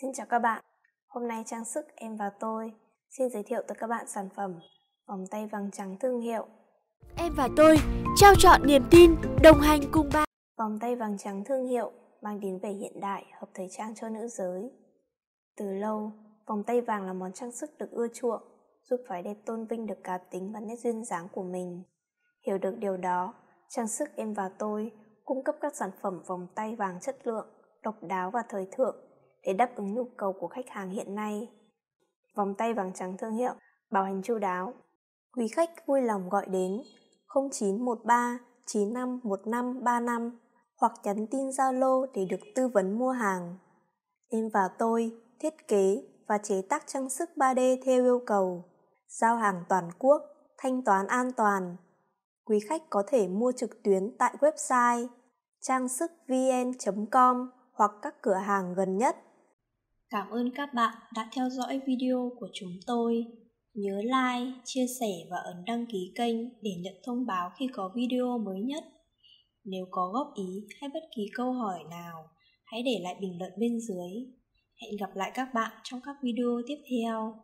Xin chào các bạn, hôm nay trang sức em và tôi xin giới thiệu tới các bạn sản phẩm vòng tay vàng trắng thương hiệu. Em và tôi trao chọn niềm tin, đồng hành cùng bạn. Vòng tay vàng trắng thương hiệu mang đến vẻ hiện đại, hợp thời trang cho nữ giới. Từ lâu, vòng tay vàng là món trang sức được ưa chuộng, giúp phái đẹp tôn vinh được cá tính và nét duyên dáng của mình. Hiểu được điều đó, trang sức em và tôi cung cấp các sản phẩm vòng tay vàng chất lượng, độc đáo và thời thượng để đáp ứng nhu cầu của khách hàng hiện nay. Vòng tay vàng trắng thương hiệu, bảo hành chu đáo. Quý khách vui lòng gọi đến 0913 951535 hoặc nhắn tin Zalo để được tư vấn mua hàng. Em và tôi thiết kế và chế tác trang sức 3D theo yêu cầu, giao hàng toàn quốc, thanh toán an toàn. Quý khách có thể mua trực tuyến tại website trang sức vn.com hoặc các cửa hàng gần nhất. Cảm ơn các bạn đã theo dõi video của chúng tôi. Nhớ like, chia sẻ và ấn đăng ký kênh để nhận thông báo khi có video mới nhất. Nếu có góp ý hay bất kỳ câu hỏi nào, hãy để lại bình luận bên dưới. Hẹn gặp lại các bạn trong các video tiếp theo.